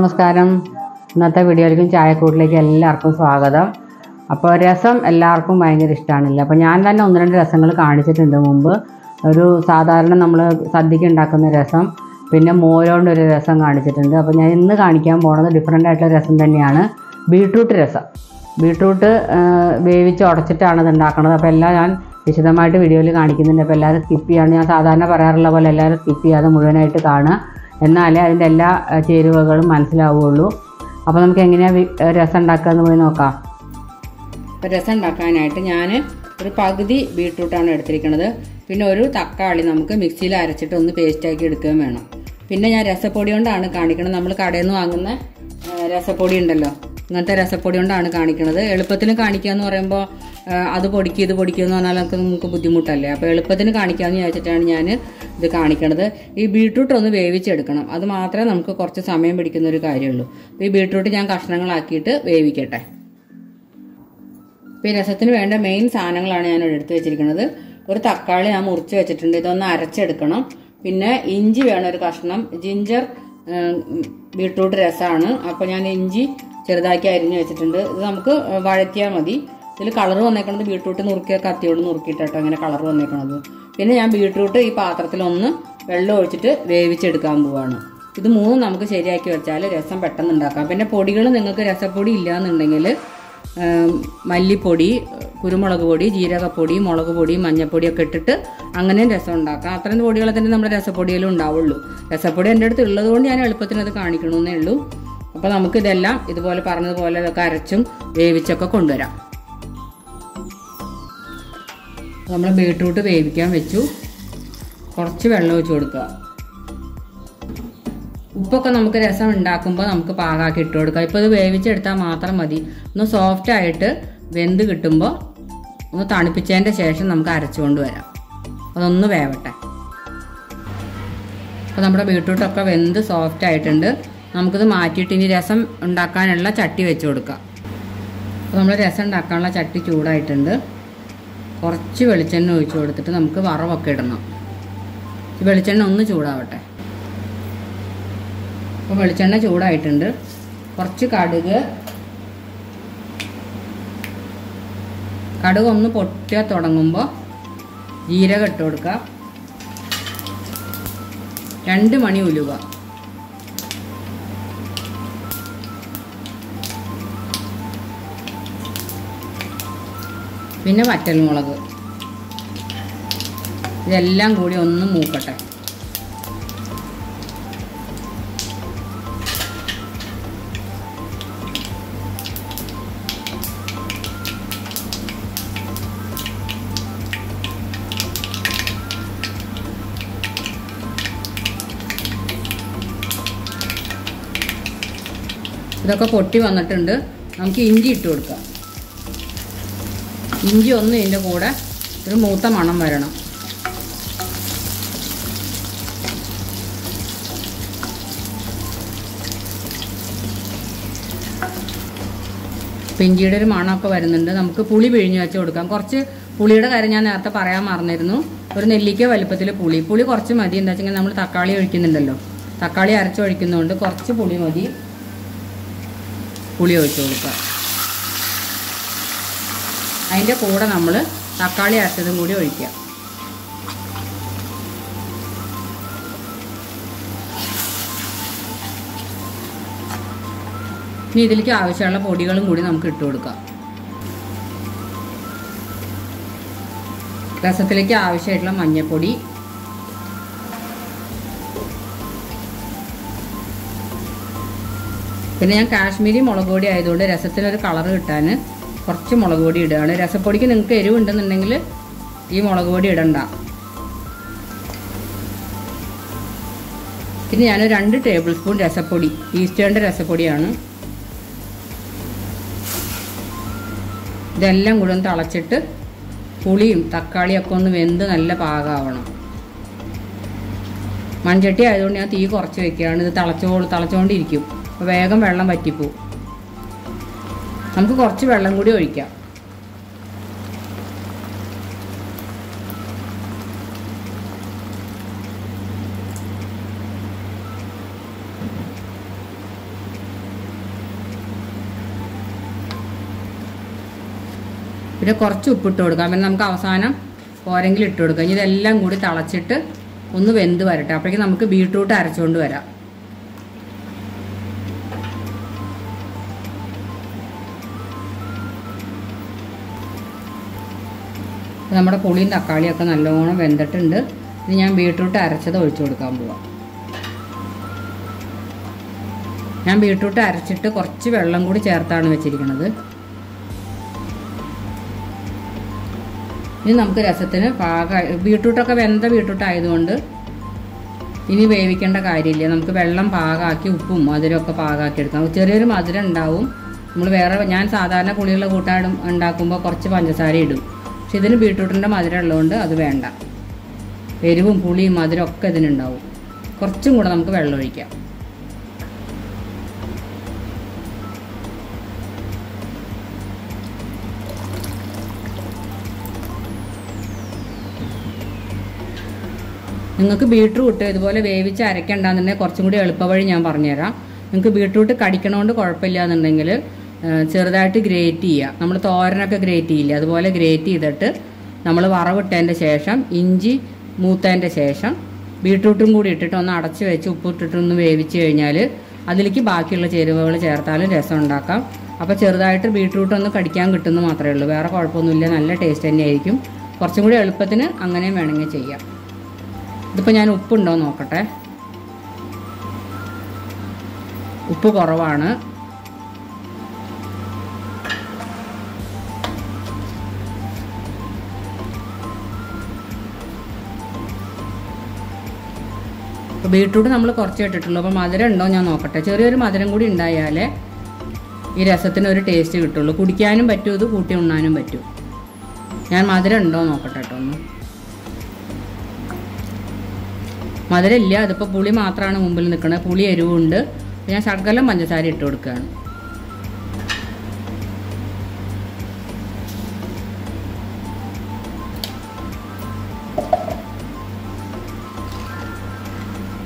നമസ്കാരം. ഇന്നത്തെ വീഡിയോയിലേക്കും ചായക്കൂട്ടിലേക്ക് എല്ലാവർക്കും സ്വാഗതം. അപ്പോൾ രസം എല്ലാവർക്കും ഭയങ്കര ഇഷ്ടമാണല്ലോ അപ്പോൾ ഞാൻ തന്നെ ഒന്ന് രണ്ട് രസങ്ങൾ കാണിച്ചിട്ടുണ്ട് മുമ്പ്. ഒരു സാധാരണ നമ്മൾ സദ്യക്ക് ഉണ്ടാക്കുന്ന രസം പിന്നെ മോരോണ്ട് ഒരു രസം കാണിച്ചിട്ടുണ്ട്. അപ്പോൾ ഞാൻ ഇന്ന് കാണിക്കാൻ പോണത് ഡിഫറെന്റ് ആയിട്ടുള്ള രസം തന്നെയാണ്. ബീട്രൂട്ട് രസം. ബീട്രൂട്ട് വേവിച്ച് ഉടച്ചിട്ടാണ് ഇത് ഉണ്ടാക്കുന്നത് അപ്പോൾ എല്ലാം ഞാൻ വിശദമായിട്ട് വീഡിയോയിൽ കാണിക്കുന്നുണ്ട്. അപ്പോൾ എല്ലാവരും സ്കിപ്പ് ചെയ്യാണ് ഞാൻ സാധാരണ പറയാറുള്ള പോലെ എല്ലാവരും സ്കിപ്പ് ചെയ്യാതെ മുഴുവനായിട്ട് കാണുക. എന്നാലേ അതിന്റെ എല്ലാ ചേരുവകളും മനസ്സിലാവുകയുള്ളൂ അപ്പോൾ നമുക്ക് എങ്ങനെയാണ് രസം ഉണ്ടാക്കുക എന്ന് പോയി നോക്കാം. അപ്പോൾ രസം ഉണ്ടാക്കാനായിട്ട് ഞാൻ ഒരു പകുതി ബീട്രൂട്ടാണ് എടുത്തിരിക്കുന്നത് പിന്നെ ഒരു തക്കാളി നമുക്ക് മിക്സിയിൽ അരച്ചിട്ട് ഒന്ന് പേസ്റ്റാക്കി എടുക്കുകയും വേണം. പിന്നെ ഞാൻ രസപ്പൊടി കൊണ്ടാണ് കാണിക്കുന്നത് നമ്മൾ കടയിൽ നിന്ന് വാങ്ങുന്ന രസപ്പൊടി ഉണ്ടല്ലോ. ഇങ്ങനത്തെ രസപ്പൊടി കൊണ്ടാണ് കാണിക്കുന്നത് എളുപ്പത്തിന് കാണിക്കുക എന്ന് പറയുമ്പോൾ അത് പൊടിക്കുക ഇത് പൊടിക്കുക എന്ന് പറഞ്ഞാൽ നമുക്ക് നമുക്ക് ബുദ്ധിമുട്ടല്ലേ? അപ്പോൾ എളുപ്പത്തിന് കാണിക്കാമെന്ന് വിചാരിച്ചിട്ടാണ് ഞാൻ ഇത് കാണിക്കണത്. ഈ ബീട്രൂട്ട് ഒന്ന് വേവിച്ചെടുക്കണം. അത് മാത്രമേ നമുക്ക് കുറച്ച് സമയം പിടിക്കുന്ന ഒരു കാര്യമുള്ളൂ. അപ്പോൾ ഈ ബീട്രൂട്ട് ഞാൻ കഷ്ണങ്ങളാക്കിയിട്ട് വേവിക്കട്ടെ. ഇപ്പോൾ ഈ രസത്തിന് വേണ്ട മെയിൻ സാധനങ്ങളാണ് ഞാൻ എടുത്ത് വെച്ചിരിക്കുന്നത്. ഒരു തക്കാളി ഞാൻ മുറിച്ച് വെച്ചിട്ടുണ്ട്. ഇതൊന്ന് അരച്ചെടുക്കണം. പിന്നെ ഇഞ്ചി വേണം ഒരു കഷ്ണം. ജിഞ്ചർ ബീട്രൂട്ട് രസമാണ് അപ്പോൾ ഞാൻ ഇഞ്ചി ചെറുതാക്കി അരിഞ്ഞു വെച്ചിട്ടുണ്ട്. ഇത് നമുക്ക് വഴറ്റിയാൽ മതി. ഇതിൽ കളർ വന്നേക്കണത് ബീട്രൂട്ട് നുറുക്കിയ കത്തിയോട് നുറുക്കിയിട്ടോ അങ്ങനെ കളർ വന്നേക്കണത്. പിന്നെ ഞാൻ ബീട്രൂട്ട് ഈ പാത്രത്തിലൊന്ന് വെള്ളം ഒഴിച്ചിട്ട് വേവിച്ചെടുക്കാൻ പോവാണ്. ഇത് മൂന്നും നമുക്ക് ശരിയാക്കി വെച്ചാൽ രസം പെട്ടെന്ന് ഉണ്ടാക്കാം പിന്നെ പൊടികൾ നിങ്ങൾക്ക് രസപ്പൊടി ഇല്ല എന്നുണ്ടെങ്കിൽ മല്ലിപ്പൊടി കുരുമുളക് പൊടി ജീരകപ്പൊടി മുളക് പൊടി മഞ്ഞൾപ്പൊടി ഒക്കെ ഇട്ടിട്ട് അങ്ങനെയും രസം ഉണ്ടാക്കാം. അത്രയും പൊടികളെ തന്നെ നമ്മുടെ രസപ്പൊടിയിലും ഉണ്ടാവുള്ളൂ. രസപ്പൊടി എന്റെ അടുത്ത് ഉള്ളതുകൊണ്ട് ഞാൻ എളുപ്പത്തിന് അത് കാണിക്കണമെന്നേ ഉള്ളൂ. അപ്പോൾ നമുക്കിതെല്ലാം ഇതുപോലെ പറഞ്ഞതുപോലെ ഇതൊക്കെ അരച്ചും വേവിച്ചൊക്കെ കൊണ്ടുവരാം. നമ്മൾ ബീട്രൂട്ട് വേവിക്കാൻ വെച്ചു. കുറച്ച് വെള്ളം ഒഴിച്ച് കൊടുക്കുക. ഉപ്പൊക്കെ നമുക്ക് രസം ഉണ്ടാക്കുമ്പോൾ നമുക്ക് പാകാക്കി ഇട്ട് കൊടുക്കാം. ഇപ്പോൾ ഇത് വേവിച്ചെടുത്താൽ മാത്രം മതി. ഒന്ന് സോഫ്റ്റ് ആയിട്ട് വെന്ത് കിട്ടുമ്പോൾ ഒന്ന് തണുപ്പിച്ചതിന്റെ ശേഷം നമുക്ക് അരച്ചുകൊണ്ട് വരാം അതൊന്ന് വേവട്ടെ. അപ്പോൾ നമ്മുടെ ബീട്രൂട്ടൊക്കെ വെന്ത് സോഫ്റ്റ് ആയിട്ടുണ്ട്. നമുക്കിത് മാറ്റിയിട്ട് ഇനി രസം ഉണ്ടാക്കാനുള്ള ചട്ടി വെച്ച് കൊടുക്കാം. അപ്പോൾ നമ്മൾ രസം ഉണ്ടാക്കാനുള്ള ചട്ടി ചൂടായിട്ടുണ്ട്. കുറച്ച് വെളിച്ചെണ്ണ ഒഴിച്ചു കൊടുത്തിട്ട് നമുക്ക് വറവൊക്കെ ഇടണം. വെളിച്ചെണ്ണ ഒന്ന് ചൂടാവട്ടെ. അപ്പോൾ വെളിച്ചെണ്ണ ചൂടായിട്ടുണ്ട്. കുറച്ച് കടുക്. കടുക് ഒന്ന് പൊട്ടിയാൽ തുടങ്ങുമ്പോൾ ജീരകം ഇട്ട് കൊടുക്കുക രണ്ട് മണി ഉലുവ. പിന്നെ വറ്റൽമുളക്. ഇതെല്ലാം കൂടി ഒന്ന് മൂക്കട്ടെ. ഇതൊക്കെ പൊട്ടി വന്നിട്ടുണ്ട്. നമുക്ക് ഇഞ്ചി ഇട്ട് കൊടുക്കാം. ഇഞ്ചി ഒന്നും ഇതിന്റെ കൂടെ ഒരു മൂത്ത മണം വരണം. ഇഞ്ചിയുടെ ഒരു മണമൊക്കെ വരുന്നുണ്ട്. നമുക്ക് പുളി പിഴിഞ്ഞ് വെച്ച് കൊടുക്കാം. കുറച്ച് പുളിയുടെ കാര്യം ഞാൻ നേരത്തെ പറയാൻ മറന്നിരുന്നു. ഒരു നെല്ലിക്ക വലുപ്പത്തിൽ പുളി. പുളി കുറച്ച് മതി. എന്താ വെച്ചാൽ നമ്മൾ തക്കാളി ഒഴിക്കുന്നുണ്ടല്ലോ. തക്കാളി അരച്ചൊഴിക്കുന്നതുകൊണ്ട് കുറച്ച് പുളി മതി. പുളി ഒഴിച്ച് കൊടുക്കുക അതിന്റെ കൂടെ നമ്മൾ തക്കാളി അരച്ചതും കൂടി ഒഴിക്കുക. ഇനി ഇതിലേക്ക് ആവശ്യമുള്ള പൊടികളും കൂടി നമുക്ക് ഇട്ട് കൊടുക്കാം. രസത്തിലേക്ക് ആവശ്യമായിട്ടുള്ള മഞ്ഞൾപ്പൊടി പിന്നെ ഞാൻ കാശ്മീരി മുളക് പൊടി ആയതുകൊണ്ട് രസത്തിനൊരു കളർ കിട്ടാൻ കുറച്ച് മുളക് പൊടി ഇടുകയാണ് രസപ്പൊടിക്ക് നിങ്ങൾക്ക് എരിവുണ്ടെന്നുണ്ടെങ്കിൽ ഈ മുളക് പൊടി ഇടണ്ട. പിന്നെ ഞാൻ രണ്ട് ടേബിൾ സ്പൂൺ രസപ്പൊടി ഈസ്റ്റേണിന്റെ രസപ്പൊടിയാണ്. ഇതെല്ലാം കൂടെ ഒന്ന് തിളച്ചിട്ട് പുളിയും തക്കാളിയൊക്കെ ഒന്ന് വെന്ത് നല്ല പാകമാവണം മൺചട്ടി ആയതുകൊണ്ട് ഞാൻ തീ കുറച്ച് വെക്കുകയാണ്. ഇത് തിളച്ചോ തിളച്ചുകൊണ്ടിരിക്കും വേഗം വെള്ളം വറ്റിപ്പോവും. നമുക്ക് കുറച്ച് വെള്ളം കൂടി ഒഴിക്കാം. പിന്നെ കുറച്ച് ഉപ്പിട്ട് കൊടുക്കാം. പിന്നെ നമുക്ക് അവസാനം ഓരെങ്കിലും ഇട്ട് കൊടുക്കാം. ഇനി ഇതെല്ലാം കൂടി തളച്ചിട്ട് ഒന്ന് വെന്ത് വരട്ടെ. അപ്പോഴേക്കും നമുക്ക് ബീട്രൂട്ട് അരച്ചുകൊണ്ട് വരാം. നമ്മുടെ പുളിയും തക്കാളിയൊക്കെ നല്ലോണം വെന്തിട്ടുണ്ട്. ഇനി ഞാൻ ബീട്രൂട്ട് അരച്ചത് ഒഴിച്ചു കൊടുക്കാൻ പോവാം. ഞാൻ ബീട്രൂട്ട് അരച്ചിട്ട് കുറച്ച് വെള്ളം കൂടി ചേർത്താണ് വെച്ചിരിക്കുന്നത് ഇനി നമുക്ക് രസത്തിന് പാക ബീട്രൂട്ടൊക്കെ വെന്ത ബീട്രൂട്ട് ആയതുകൊണ്ട് ഇനി വേവിക്കേണ്ട കാര്യമില്ല. നമുക്ക് വെള്ളം പാകാക്കി ഉപ്പും മധുരമൊക്കെ പാകാക്കി എടുക്കാം ചെറിയൊരു മധുരം ഉണ്ടാവും. നമ്മൾ വേറെ ഞാൻ സാധാരണ പുളിയുള്ള കൂട്ടാടും ഉണ്ടാക്കുമ്പോൾ കുറച്ച് പഞ്ചസാര ഇടും പക്ഷെ ഇതിന് ബീട്രൂട്ടിന്റെ മധുരം ഉള്ളതുകൊണ്ട് അത് വേണ്ട. എരിവും പുളിയും മധുരം ഒക്കെ ഇതിനുണ്ടാവും. കുറച്ചും കൂടെ നമുക്ക് വെള്ളം ഒഴിക്കാം. നിങ്ങൾക്ക് ബീട്രൂട്ട് ഇതുപോലെ വേവിച്ച് അരയ്ക്കണ്ടെന്നുണ്ടെങ്കിൽ കുറച്ചും കൂടി എളുപ്പവഴി ഞാൻ പറഞ്ഞുതരാം. നിങ്ങൾക്ക് ബീട്രൂട്ട് കടിക്കണോണ്ട് കുഴപ്പമില്ല എന്നുണ്ടെങ്കിൽ ചെറുതായിട്ട് ഗ്രേറ്റ് ചെയ്യുക നമ്മൾ തോരനൊക്കെ ഗ്രേറ്റ് ചെയ്യില്ലേ? അതുപോലെ ഗ്രേറ്റ് ചെയ്തിട്ട് നമ്മൾ വറവിട്ടതിന്റെ ശേഷം ഇഞ്ചി മൂത്തതിന്റെ ശേഷം ബീട്രൂട്ടും കൂടി ഇട്ടിട്ട് ഒന്ന് അടച്ച് വെച്ച് ഉപ്പിട്ടിട്ടൊന്ന് വേവിച്ച് കഴിഞ്ഞാൽ അതിലേക്ക് ബാക്കിയുള്ള ചേരുവകൾ ചേർത്താലും രസം ഉണ്ടാക്കാം. അപ്പോൾ ചെറുതായിട്ട് ബീട്രൂട്ട് ഒന്ന് കടിക്കാൻ കിട്ടുന്നു മാത്രമേ ഉള്ളൂ. വേറെ കുഴപ്പമൊന്നുമില്ല. നല്ല ടേസ്റ്റ് തന്നെയായിരിക്കും കുറച്ചും കൂടി എളുപ്പത്തിന് അങ്ങനെയും വേണമെങ്കിൽ ചെയ്യാം. ഇതിപ്പോൾ ഞാൻ ഉപ്പുണ്ടോ നോക്കട്ടെ. ഉപ്പ് കുറവാണ്. ബീട്രൂട്ട് നമ്മൾ കുറച്ച് ഇട്ടിട്ടുള്ളൂ. അപ്പോൾ മധുരം ഉണ്ടോ ഞാൻ നോക്കട്ടെ. ചെറിയൊരു മധുരം കൂടി ഉണ്ടായാലേ ഈ രസത്തിന് ഒരു ടേസ്റ്റ് കിട്ടുള്ളൂ. കുടിക്കാനും പറ്റും ഇത് കൂട്ടി ഉണ്ണാനും പറ്റും. ഞാൻ മധുരം ഉണ്ടോ നോക്കട്ടെ കേട്ടോ ഒന്ന്. മധുരമില്ല അതിപ്പോൾ പുളി മാത്രമാണ് മുമ്പിൽ നിൽക്കുന്നത് പുളി എരിവുണ്ട്. ഞാൻ ശകലം പഞ്ചസാര ഇട്ട് കൊടുക്കുകയാണ്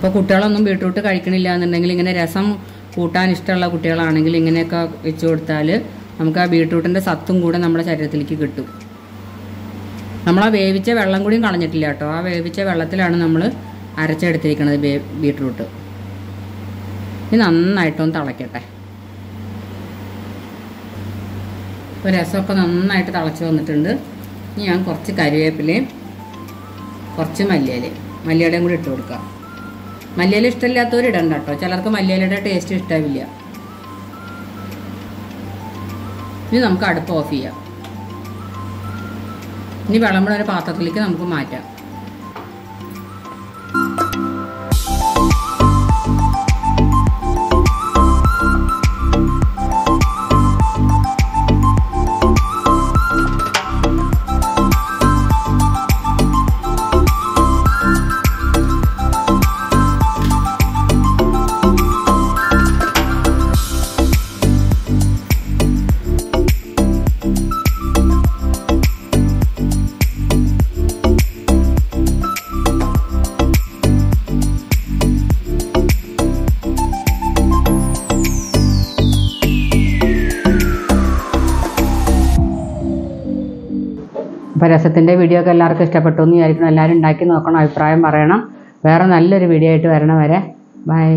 ഇപ്പോൾ കുട്ടികളൊന്നും ബീട്രൂട്ട് കഴിക്കണില്ല എന്നുണ്ടെങ്കിൽ ഇങ്ങനെ രസം കൂട്ടാൻ ഇഷ്ടമുള്ള കുട്ടികളാണെങ്കിൽ ഇങ്ങനെയൊക്കെ വെച്ച് കൊടുത്താൽ നമുക്ക് ആ ബീട്രൂട്ടിന്റെ സത്തും കൂടെ നമ്മുടെ ശരീരത്തിലേക്ക് കിട്ടും. നമ്മൾ ആ വേവിച്ച വെള്ളം കൂടിയും കളഞ്ഞിട്ടില്ല കേട്ടോ. ആ വേവിച്ച വെള്ളത്തിലാണ് നമ്മൾ അരച്ചെടുത്തിരിക്കുന്നത് ബേ ബീട്രൂട്ട്. ഇത് നന്നായിട്ടൊന്ന് തിളയ്ക്കട്ടെ ഇപ്പോൾ രസമൊക്കെ നന്നായിട്ട് തിളച്ച് വന്നിട്ടുണ്ട്. ഇനി ഞാൻ കുറച്ച് കരിവേപ്പിലയും കുറച്ച് മല്ലിയിലയും മല്ലിയുടെയും കൂടി ഇട്ട് കൊടുക്കാം. മല്ലിയില ഇഷ്ടമില്ലാത്തവർ ഇടണ്ട കേട്ടോ. ചിലർക്ക് മല്ലിയിലയുടെ ടേസ്റ്റ് ഇഷ്ടമില്ല ഇനി നമുക്ക് അടുപ്പ് ഓഫ് ചെയ്യാം. ഇനി വിളമ്പുള്ള ഒരു പാത്രത്തിലേക്ക് നമുക്ക് മാറ്റാം. അപ്പോൾ രസത്തിന്റെ വീഡിയോ ഒക്കെ എല്ലാവർക്കും ഇഷ്ടപ്പെട്ടു എന്ന് വിചാരിക്കുന്നു. എല്ലാവരും ഉണ്ടാക്കി നോക്കണം അഭിപ്രായം പറയണം. വേറെ നല്ലൊരു വീഡിയോ ആയിട്ട് വരണം വരെ ബൈ